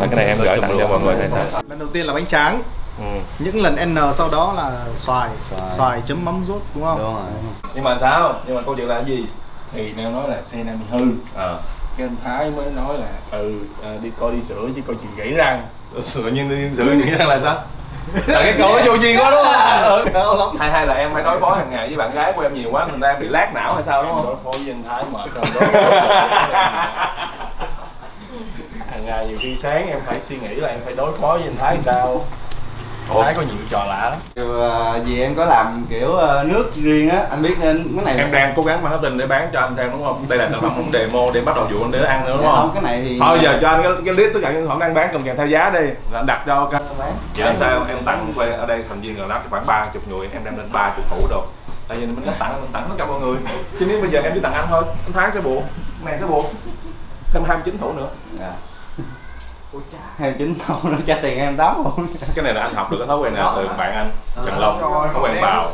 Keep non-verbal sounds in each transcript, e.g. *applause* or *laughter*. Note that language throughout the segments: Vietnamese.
Là cái này em gửi tặng cho mọi người hay sao? lần đầu tiên là bánh tráng Ừ. những lần n sau đó là xoài Xoài. xoài chấm mắm ruốc đúng không đúng rồi nhưng mà sao nhưng mà câu chuyện là cái gì thì neo nói là xe nam bị hư Ờ. cái anh thái mới nói là ừ à, đi coi đi sửa chứ coi chuyện gãy răng Tự nhiên đi giữ những cái là sao? *laughs* Là cái câu nó vô duyên quá đúng không? *laughs* Ừ. Lắm Hay hay là em phải đối phó hàng ngày với bạn gái của em nhiều quá mình đang bị lát não hay sao đúng đối không? phó với anh thái mệt rồi đối ngày nhiều khi sáng em phải suy nghĩ là em phải đối phó với anh thái sao? Anh Ủa? thái có nhiều trò lạ lắm. Ờ, vì em có làm kiểu ờ, nước riêng á anh biết nên cái này Em đang cố gắng marketing để bán cho anh thêm đúng không? Đây là sản phẩm cũng *laughs* demo để bắt đầu dụ anh để ăn nữa đúng Dạ, không? cái này thì Thôi giờ cho anh cái, cái list tất cả những sản phẩm đang bán cùng kèm theo giá đi. Rồi anh đặt cho cái bán. Vậy làm sao? Em tặng quay ở đây thành viên Grab khoảng 30 người. Em đem lên 30 thủ đồ. Tại vì mình đã tặng mình tặng tất cả mọi người. Chứ nếu bây giờ em chỉ tặng anh thôi, anh Thái sẽ buồn, này sẽ buồn Thêm 29 thủ nữa. Dạ em chính thâu nó trả tiền em tám luôn Cái này là anh học được cái thói quen nào từ bạn anh Trần Long, thói quen bào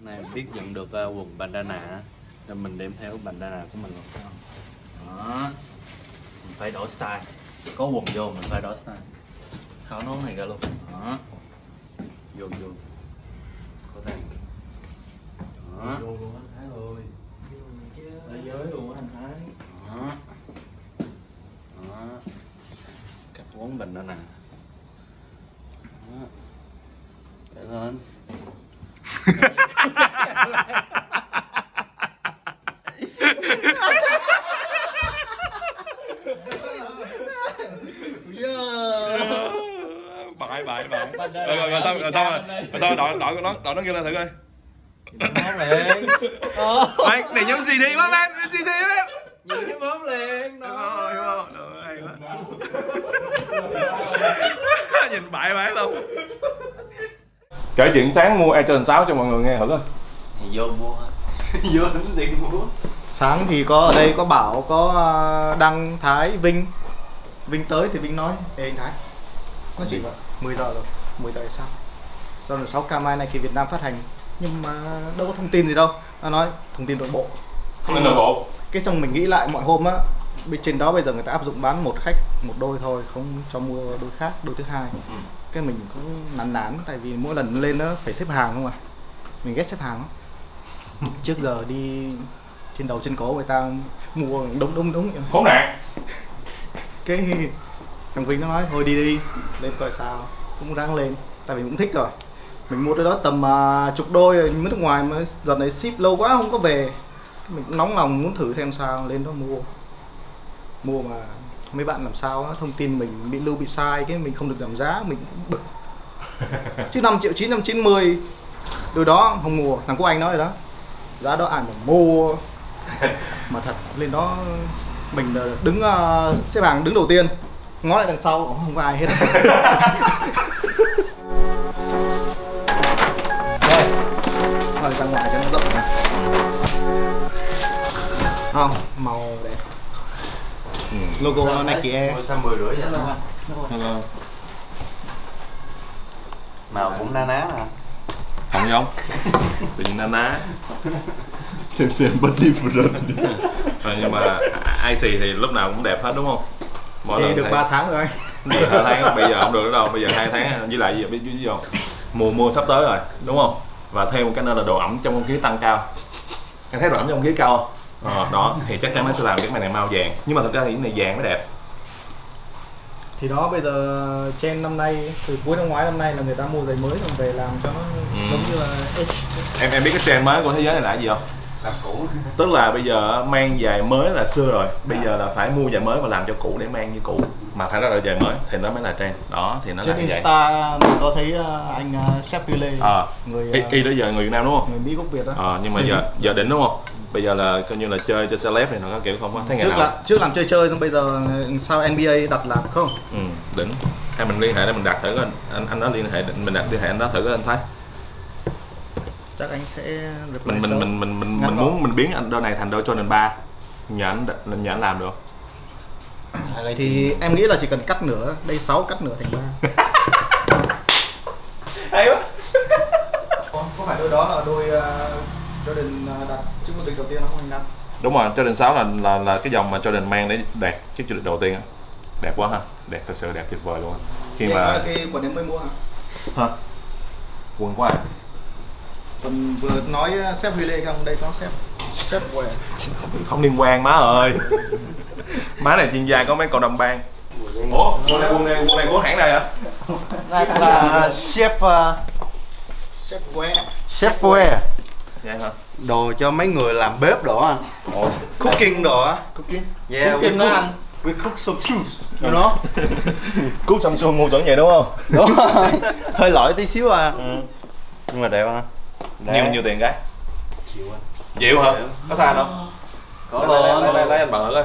này biết nhận được uh, quần bandana nên mình đem theo bandana của mình. Luôn đó. Mình phải đổi style. Có quần vô mình phải đổi style. Tháo nón này ra luôn. Đó. Vô vô. Có tay đó. Vô luôn anh thái ơi. Thế giới luôn anh thái đó cắt quấn bandana đó. Để lên. Bại, bại, bại Rồi, rồi, rồi, sao, rồi sao, rồi, rồi sao, đội, đội nó, đội nó kia lên thử coi. Món liền. Này giống gì đi quá man, gì đi á? Nhìn cái món liền Đúng rồi, đúng rồi, được, hay quá *laughs* Nhìn bại bại luôn. Kể chuyện sáng mua Airtel 6 cho mọi người nghe thử coi. Vô mua. *laughs* Vô tính tiền mua. Sáng thì có ở đây có bảo có ờ, đăng thái vinh. Vinh tới thì vinh nói ê anh thái nó chỉ vậy 10 giờ rồi 10 giờ sao rồi là 6 k mai này khi Việt Nam phát hành nhưng mà đâu có thông tin gì đâu. Nó nói thông tin nội bộ. Không nên nội bộ. Cái xong mình nghĩ lại mọi hôm á bên trên đó bây giờ người ta áp dụng bán một khách một đôi thôi không cho mua đôi khác đôi thứ hai. Cái mình cũng nán nán tại vì mỗi lần lên nó phải xếp hàng không à mình ghét xếp hàng *laughs* trước giờ đi trên đầu chân cổ người ta mua đúng đúng đúng. Khốn nạn. *laughs* Cái thằng Vinh nó nói thôi đi đi lên coi sao. Cũng ráng lên tại vì cũng thích rồi. Mình mua đôi đó tầm à, chục đôi rồi nước ngoài mà giờ này ship lâu quá không có về. Mình nóng lòng muốn thử xem sao lên đó mua mua mà mấy bạn làm sao á, thông tin mình bị lưu bị sai cái mình không được giảm giá mình cũng bực. *laughs* Chứ 5 triệu 990 đôi đó không mua thằng quốc anh nói rồi đó. Giá đó ai mà mua? *laughs* Mà thật lên đó mình đứng ờ, xếp hàng đứng đầu tiên ngó lại đằng sau không có ai hết. *laughs* Rồi. Thôi ra ngoài cho nó rộng này không màu đẹp logo Nike Air. Sao mười rưỡi vậy? Màu cũng na ná à. Không giống. Tự nhiên na ná. Xem xem bất đi rồi Rồi nhưng mà IC thì lúc nào cũng đẹp hết đúng không? Mỗi thì lần được thấy- 3 tháng rồi. Anh được hai tháng bây giờ không được nữa đâu bây giờ hai tháng. Với lại gì biết gì không? Mùa mưa sắp tới rồi đúng không? Và thêm một cái nữa là độ ẩm trong không khí tăng cao. Em thấy độ ẩm trong không khí cao không ờ, đó thì chắc chắn nó sẽ làm cái màn này màu vàng nhưng mà thực ra thì cái này vàng mới đẹp. Thì đó bây giờ trên năm nay từ cuối năm ngoái năm nay là người ta mua giày mới xong về làm cho nó Ừ. giống như là em em biết cái trend mới của thế giới này là cái gì không làm cũ. *laughs* Tức là bây giờ mang giày mới là xưa rồi. Bây giờ là phải mua giày mới và làm cho cũ để mang như cũ. Mà phải ra là giày mới thì nó mới là trend. Đó thì nó là trên vậy. Insta mình có thấy ờ, anh uh, Sep Pile ờ người y, ờ, y đó giờ người Việt Nam đúng không? người Mỹ gốc Việt đó. Ờ nhưng mà giờ *laughs* giờ đỉnh đúng không? Bây giờ là coi như là chơi cho celeb này nó có kiểu không có thấy ngày trước nào? là trước làm chơi chơi xong bây giờ sao NBA đặt làm không? Ừ, đỉnh. Hay mình liên hệ để mình đặt thử anh anh, đó liên hệ mình đặt liên hệ anh đó thử coi anh thấy chắc anh sẽ reply mình mình mình mình mình, Ngắn mình muốn mình biến anh đôi này thành đôi Jordan 3 nhờ anh nhờ anh làm được. Thì em nghĩ là chỉ cần cắt nửa đây 6 cắt nửa thành ba. *laughs* Hay quá. Có, phải đôi đó là đôi uh, Jordan uh, đặt chứ một địch đầu tiên nó không đặt đúng rồi Jordan 6 là là là cái dòng mà Jordan mang để đạt chiếc du lịch đầu tiên á. Đẹp quá ha đẹp thật sự đẹp tuyệt vời luôn. Á khi đó mà là cái quần em mới mua hả? hả? Quần của ai Còn vừa nói sếp Huy Lê không? Đây có sếp sếp wear. không liên quan má ơi. *laughs* Má này chuyên gia có mấy con đồng bang. Ủa quần này quần này quần này của hãng này hả? Đây là chef uh, Sếp wear. chef vậy hả? Đồ cho mấy người làm bếp đồ anh. Ủa? Cooking đồ á. Cooking? Yeah Cooking we đó cook, anh. we cook some shoes. You *laughs* know cút Samsung ngu xuẩn vậy đúng không? Đúng rồi. Hơi lỗi tí xíu à. Nhưng mà đẹp ha nhiêu nhiêu tiền cái. Chịu hả? Có xa không? Có lấy, lấy, lấy, lấy, lấy anh bận thử coi.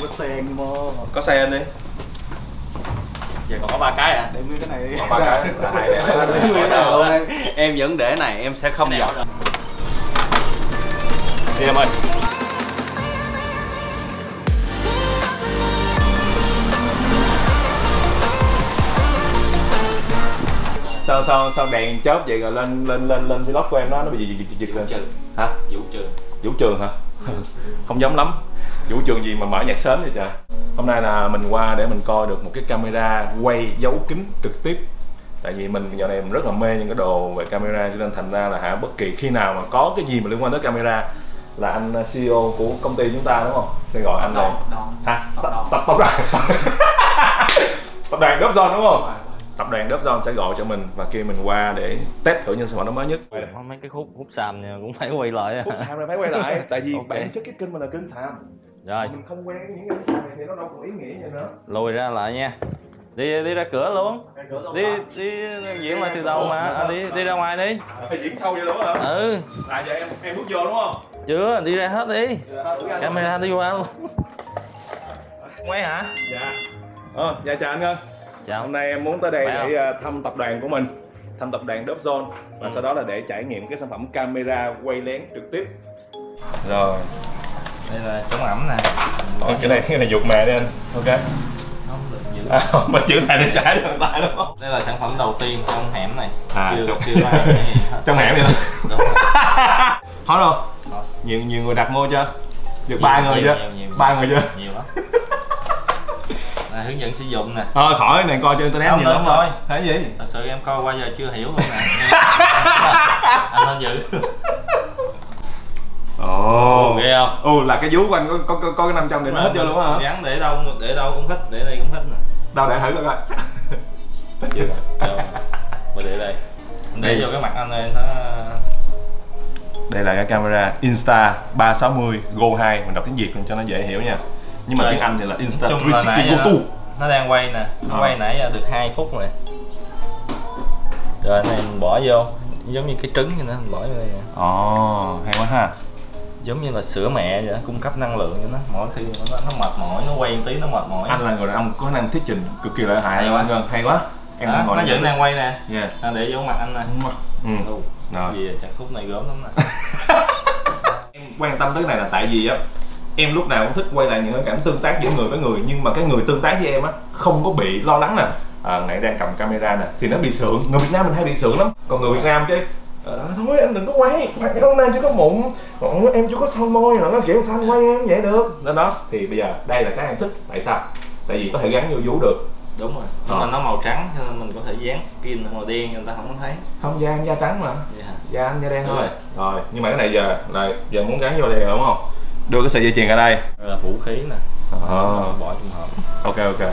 Có sen mà. có xe anh đi. Giờ còn có ba cái à? Để nguyên cái này đi. Ba cái. *laughs* Là hai em. em vẫn để này em sẽ không dọn đi em ơi sao sao sao đèn chớp vậy rồi lên lên lên lên vlog của em nó nó bị giật giật giật lên. Hả? Vũ trường. Vũ trường hả? *laughs* Không giống lắm. Vũ trường gì mà mở nhạc sớm vậy trời? Hôm nay là mình qua để mình coi được một cái camera quay dấu kính trực tiếp. Tại vì mình giờ này mình rất là mê những cái đồ về camera cho nên thành ra là hả bất kỳ khi nào mà có cái gì mà liên quan tới camera là anh CEO của công ty chúng ta đúng không? Sẽ gọi anh này hả? Tập tập đoàn. Tập đoàn *laughs* Dobson đúng không tập đoàn Dobson sẽ gọi cho mình và kêu mình qua để test thử những sản phẩm nó mới nhất. Mấy cái khúc hút xàm nha cũng phải quay lại Phút xàm này phải quay lại *laughs* tại vì Ok. bản chất cái kênh mình là kênh xàm. Rồi. Mình không quen những cái xàm này thì nó đâu còn ý nghĩa gì nữa. Lùi ra lại nha. Đi đi ra cửa luôn. Đi đi diễn lại từ đầu mà. À, đi đi ra ngoài đi. Phải diễn sâu vậy đúng không ừ. À giờ em em bước vô đúng không? Chưa đi ra hết đi. Camera đi qua luôn. Quay hả? Dạ. Ờ dạ chào anh ân chào hôm nay em muốn tới đây Khỏe để à, thăm tập đoàn của mình thăm tập đoàn Dobzone và sau đó là để trải nghiệm cái sản phẩm camera quay lén trực tiếp. Rồi đây là chống ẩm nè. Ờ, cái này cái này dục mẹ đi anh. Ok. Không được giữ. À, không phải giữ lại để trả cho người ta đúng không? Đây là sản phẩm đầu tiên trong hẻm này. À, chưa trong- chưa ai *laughs* trong hẻm vậy rồi. *laughs* Hết không nhiều nhiều người đặt mua chưa? Được ba người chưa? ba người chưa? nhiều lắm hướng dẫn sử dụng nè. Thôi khỏi này coi trên internet Không nhiều nên lắm rồi thấy gì? Thật sự em coi qua giờ chưa hiểu luôn nè. Anh nên giữ. Ồ. Ghê không? Ồ là cái vú của anh có có có, có cái 500 để nó hết vô luôn hả? gắn để đâu để đâu cũng thích để đây cũng thích nè. Đâu để thử coi chưa? Đâu. Mà để đây. Để vô cái mặt anh này nó đây là cái camera Insta 360 Go 2 mình đọc tiếng Việt cho nó dễ hiểu nha nhưng mà tiếng Anh thì là Insta chung là 360 nãy Go nó, 2 nó đang quay nè nó Ờ. quay nãy giờ được 2 phút rồi. Rồi này mình bỏ vô giống như cái trứng vậy đó mình bỏ vô đây nè. Ồ hay quá ha. Giống như là sữa mẹ vậy cung cấp năng lượng cho nó mỗi khi nó, nó mệt mỏi nó quay tí nó mệt mỏi. Anh là người đàn ông có năng thuyết trình cực kỳ lợi hại Hay quá. anh Ngân hay quá. Em ngồi nó vẫn đang quay nè. Yeah. à, để vô mặt anh nè. Ừ. ừ. rồi. à, chắc khúc này gớm lắm nè. *laughs* Em quan tâm tới cái này là tại vì á em lúc nào cũng thích quay lại những cái cảnh tương tác giữa người với người nhưng mà cái người tương tác với em á không có bị lo lắng nè à, nãy đang cầm camera nè thì nó bị sượng. Người Việt Nam mình hay bị sượng lắm. Còn người Việt Nam chứ ờ, thôi anh đừng có quay mặt cái nay chưa có mụn Còn em chưa có son môi rồi nó kiểu sao anh quay em vậy được? Nên đó thì bây giờ đây là cái em thích tại sao? Tại vì có thể gắn vô vú được. Đúng rồi. Nhưng Ờ. mà nó màu trắng cho nên mình có thể dán skin màu đen người ta không có thấy. Không da anh da trắng mà. Vậy hả da anh da đen thôi. Rồi. rồi nhưng mà cái này giờ là giờ muốn gắn vô đây rồi đúng không đưa cái sợi dây chuyền ra đây. Đây là vũ khí nè. Ờ. bỏ trong hộp ok ok.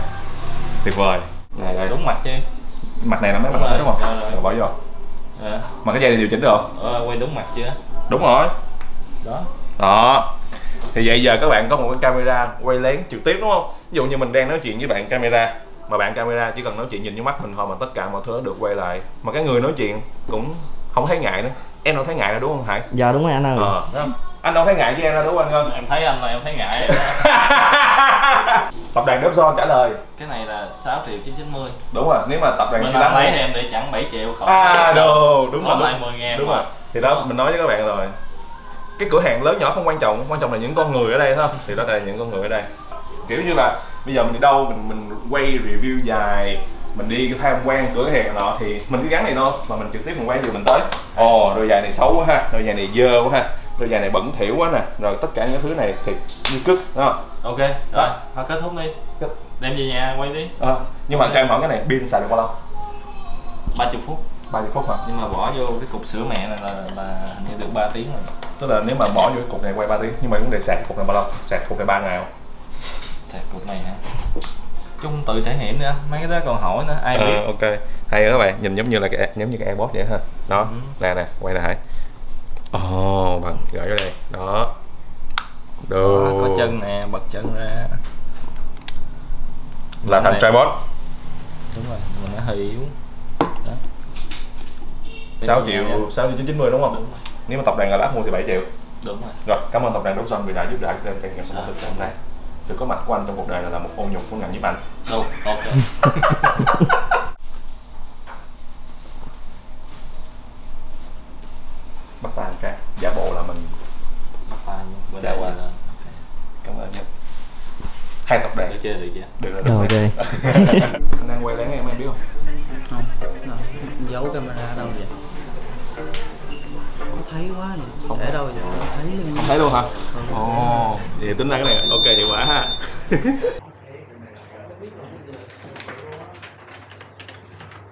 Tuyệt vời. Này đây đúng mặt chứ. Mặt này là mấy mặt rồi, đúng không? Rồi, rồi. rồi bỏ vô. À, mà cái dây này điều chỉnh được. Ờ, quay đúng mặt chưa đúng rồi. Đó. Đó. Thì vậy giờ các bạn có một cái camera quay lén trực tiếp đúng không? Ví dụ như mình đang nói chuyện với bạn camera mà bạn camera chỉ cần nói chuyện nhìn vô mắt mình thôi mà tất cả mọi thứ nó được quay lại. Mà cái người nói chuyện cũng không thấy ngại nữa. Em đâu thấy ngại đâu đúng không hải? Dạ đúng rồi anh ơi. ờ đó. Anh đâu thấy ngại với em đâu đúng không anh ngân? Em thấy anh là em thấy ngại. *laughs* Tập đoàn Dobson trả lời. Cái này là 6 triệu 990 đúng rồi nếu mà tập đoàn làm lấy thì em để chẳng 7 triệu khỏi à đồ đúng rồi lại đúng, 10 ngàn đúng rồi. Thì đó mình nói với các bạn rồi. Cái cửa hàng lớn nhỏ không quan trọng quan trọng là những con người ở đây thôi thì đó là những con người ở đây. Kiểu như là bây giờ mình đi đâu mình mình quay review dài mình đi tham quan cửa hàng nọ thì mình cứ gắn này thôi mà mình trực tiếp mình quay từ mình tới. Ồ đôi giày này xấu quá ha đôi giày này dơ quá ha đôi giày này bẩn thỉu quá nè. Rồi tất cả những thứ này thì như cứt đúng không? Ok rồi thôi kết thúc đi. Kết- đem về nhà quay đi. Ờ, nhưng mà cho em hỏi cái này pin xài được bao lâu? 30 phút. 30 phút hả? Nhưng mà bỏ vô cái cục sữa mẹ này là là hình như được 3 tiếng rồi. Tức là nếu mà bỏ vô cái cục này quay 3 tiếng nhưng mà vấn đề sạc cục này bao lâu? Sạc cục này 3 ngày không? Sạc cục này hả? Chung tự trải nghiệm nữa mấy cái đó còn hỏi nữa ai biết. Ờ, ok. Hay đó các bạn nhìn giống như là cái giống như cái AirPods vậy ha. Đó Ừ. nè nè quay lại ồ oh, bằng gửi vô đây. Đó. Đồ. Đó, có chân nè bật chân ra. Là thành Này. tripod. Đúng rồi mà nó hơi yếu đó. 6 triệu 6 triệu 990 đúng không? Đúng rồi. nếu mà tập đoàn Galap mua thì 7 triệu. Đúng rồi. Rồi cảm ơn tập đoàn Đấu Sơn vì đã giúp đỡ cho kênh Sản phẩm thực hôm nay. Sự có mặt của anh trong cuộc đời là một ô nhục của ngành nhiếp ảnh. Đúng ok *laughs* bắt tay cái giả bộ là mình bắt tay bữa Dạ đầu qua. là cảm ơn nha hai tập đoàn được chưa được chưa được rồi Rồi, được *laughs* anh đang quay lén em em biết không? Không. Đâu, giấu camera đâu vậy? Không thấy quá nhỉ để đâu vậy? Không thấy luôn. Không thấy luôn hả? Ồ vậy tính ra cái này ok hiệu quả ha. *laughs*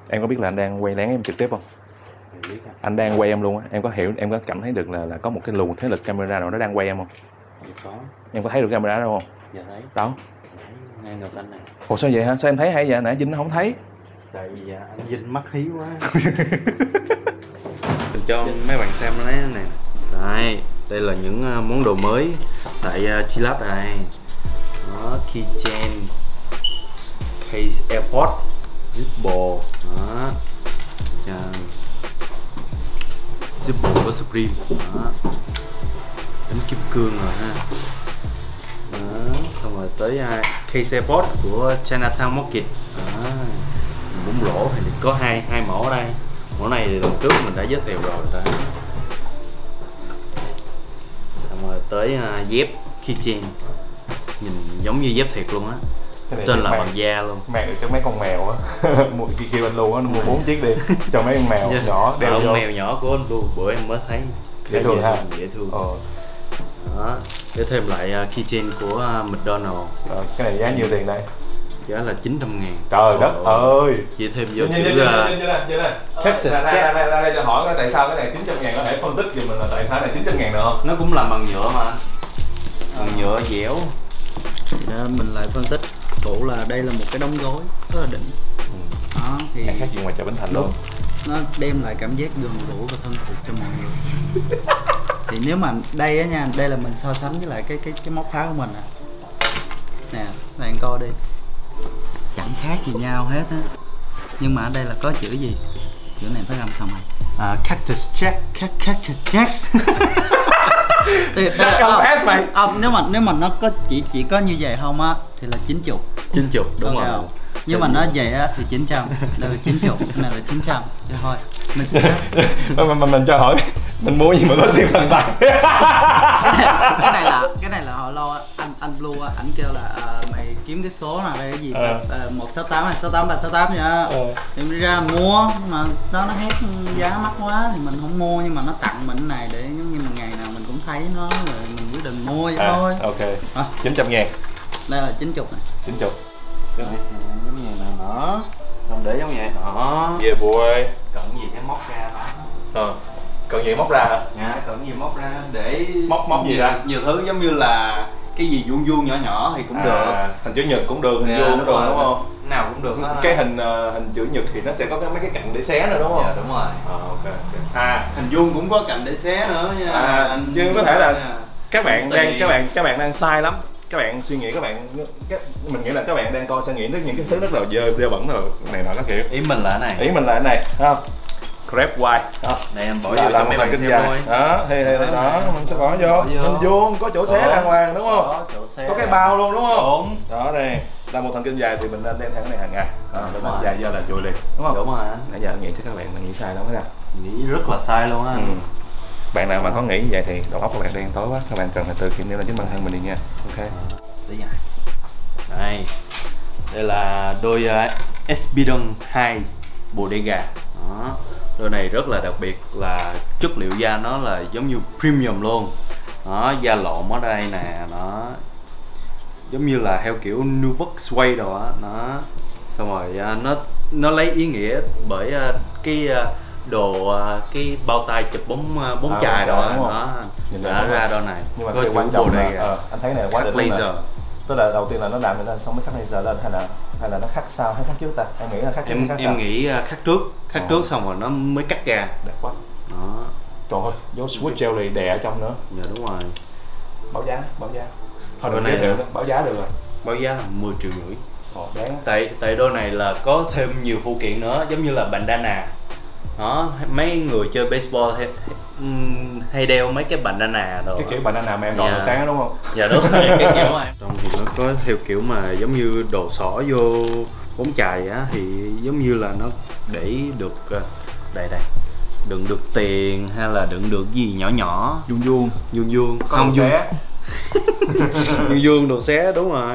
Em có biết là anh đang quay lén em trực tiếp không? Anh đang quay em luôn á. Em có hiểu em có cảm thấy được là là có một cái luồng thế lực camera nào nó đang quay em không? Có. Em có thấy được camera đó không? Giờ thấy. Đâu thấy ngay ngực anh này. Ồ sao vậy hả? Sao em thấy hay vậy? Nãy Vinh nó không thấy. Tại vì à, anh Vinh mắt hí quá. Mình cho mấy bạn xem nó lấy này. Đây đây là những à, món đồ mới tại uh, Chilab đây đó keychain case airport zippo. Đó. Chà. zippo của Supreme. Đó. Đánh kim cương rồi ha đó, xong rồi tới uh, case airport của Chinatown Market. Đó bún lỗ thì có hai hai mẫu ở đây. Mẫu này thì lần trước mình đã giới thiệu rồi đó xong rồi tới uh, dép keychain nhìn giống như dép thiệt luôn á. Trên là bằng da luôn. được cho mấy con mèo á. *laughs* Mua kia kêu anh luôn á nó mua bốn chiếc đi cho mấy con mèo nhỏ đeo vô. mèo nhỏ của anh luôn bữa em mới thấy. Dễ thương ha. dễ thương. Ờ. Đó để thêm lại uh, keychain của uh, McDonald. Rồi, cái này giá nhiêu tiền đây? Giá là 900 ngàn. Trời đất ơi. Chia thêm vô chữ nè. Cactus Ra- ra- Jack. ra- ra- ra đây cho hỏi tại sao cái này 900 ngàn có thể phân tích giùm mình là tại sao cái này 900 ngàn được không? Nó cũng làm bằng nhựa mà. Bằng nhựa dẻo. Thì đó mình lại phân tích. Cụ là đây là một cái đóng gói rất là đỉnh. Đó thì khác gì ngoài chợ Bến Thành luôn nó đem lại cảm giác gần gũi và thân thuộc cho mọi người *laughs* thì nếu mà đây á nha đây là mình so sánh với lại cái cái cái móc khóa của mình nè. Nè các bạn coi đi. Chẳng khác gì nhau hết á. Nhưng mà ở đây là có chữ gì? Chữ này phải làm xong rồi à, cactus jack. Ca- Cactus Jacks *laughs* Thì- Jack ờ, Pass mày. ờ, nếu mà nếu mà nó có chỉ chỉ có như vậy không á thì là 90 chín chục đúng Ok rồi. không? nhưng mà nó vậy á thì 900 đây là 90 cái này là 900 thì thôi mình sẽ *laughs* mà, mà mình cho hỏi mình mua gì mà có siêu thần tài? *laughs* Cái này là cái này là hồi lâu á, anh anh blue á, ảnh kêu là ờ, mày kiếm cái số nào đây cái gì? Ờ. một sáu tám hay sáu tám ba sáu tám nha Ờ. thì mình đi ra mua mà nó nó hét giá mắc quá thì mình không mua nhưng mà nó tặng mình cái này để giống như một ngày nào mình cũng thấy nó rồi mình quyết định mua vậy à, thôi. ok. À, 900 ngàn. Đây là 90 này 90 giống như này đó không để giống như vậy. Đó. Yeah boy cần gì cái móc ra đó. Ờ cần gì móc ra hả? Nha cần gì móc ra để Móc- móc gì ra? nhiều thứ giống như là cái gì vuông vuông nhỏ nhỏ thì cũng được. à, hình chữ nhật cũng được hình Dạ, vuông cũng được đúng không? Nào cũng được cái hình ờ, hình chữ nhật thì nó sẽ có cái mấy cái cạnh để xé nữa đúng không? Dạ đúng rồi. Ờ, ok, à hình vuông cũng có cạnh để xé nữa nha. À, chứ có thể là- nha. các bạn đang các bạn các bạn đang sai lắm. Các bạn suy nghĩ các bạn các, mình nghĩ là các bạn đang coi sẽ nghĩ đến những cái thứ rất là dơ dơ bẩn rồi. Này nọ các kiểu. Ý mình là cái này. Ý mình là cái này không crab white. Đó. Này em bỏ vô cho mấy bạn kinh xem dài thôi đó thì, thì, đó. mình sẽ bỏ vô. Hình vuông có chỗ xé đàng hoàng đúng không? Có chỗ xé có cái bao luôn đúng không? Đúng. đó đây. Là một thần kinh dài thì mình nên đem theo cái này hàng ngày. À, Đúng mình rồi. dài giờ là chùi liền. Đúng không? Đúng. Rồi nãy giờ nghĩ chắc các bạn là nghĩ sai lắm hết nào nghĩ rất là sai luôn á. Ừ. bạn nào mà có nghĩ như vậy thì đầu óc các bạn đen tối quá. Các bạn cần phải tự kiểm điểm lại chính bản thân mình đi nha. Ok. Đấy nha. Đây. Đây là đôi uh, Espidon 2 Bodega. Đó. Đôi này rất là đặc biệt là chất liệu da nó là giống như premium luôn. Đó da lộn ở đây nè nó giống như là theo kiểu nubuck suede đồ á nó xong rồi à, nó nó lấy ý nghĩa bởi à, cái à, đồ à, cái bao tay chụp bóng à, bóng À, chài không? đó. Đẹp đã ra đôi này. Nhưng mà cái quan trọng là Bodega. ờ, anh thấy này quá đỉnh laser tức là đầu tiên là nó làm lên xong mới khắc laser lên hay là hay là nó khắc sau hay khắc trước ta? Em nghĩ là khắc trước em khắc sau? em nghĩ à, khắc trước khắc Ờ. trước xong rồi nó mới cắt ra. Đẹp quá. Đó. Trời ơi dấu switch gel này đè ở trong nữa. Dạ đúng rồi. Báo giá báo giá. Thôi Đôi này nữa báo giá được rồi. Báo giá là 10 triệu rưỡi. Ồ, đáng tại tại đôi này là có thêm nhiều phụ kiện nữa giống như là bandana. Đó mấy người chơi baseball hay, hay đeo mấy cái bandana rồi cái kiểu banana mà em gọi Dạ. sáng đó đúng không? Dạ đúng rồi cái kiểu *laughs* này trong thì nó có theo kiểu mà giống như đồ xỏ vô bóng chày á thì giống như là nó để được ờ, đây đây đựng được tiền hay là đựng được gì nhỏ nhỏ. Vuông vuông. Vuông vuông. Không vuông. xé. *laughs* Vuông vuông đồ xé đúng rồi.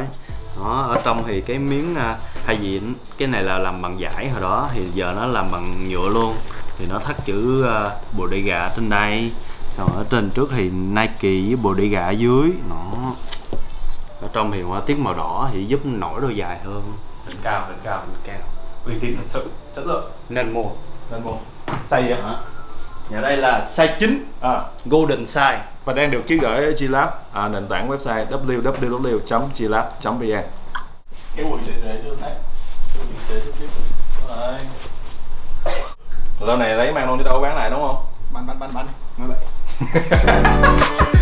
Đó ở trong thì cái miếng à, thay vì cái này là làm bằng vải hồi đó thì giờ nó làm bằng nhựa luôn thì nó thắt chữ uh, Bodega ở trên đây xong ở trên trước thì Nike với Bodega ở dưới nó ở trong thì họa tiết màu đỏ thì giúp nổi đôi dài hơn đỉnh cao đỉnh cao đỉnh cao uy tín thật sự chất lượng nên mua nên mua size gì đó. nhà đây là size 9 à golden size và đang được ký gửi ở Glab à, nền tảng website www.glab.vn cái quần dễ dễ thấy cái quần dễ chút xíu rồi lâu này lấy mang luôn đi đâu bán lại đúng không? Bắn bắn bắn bắn Nói vậy *laughs*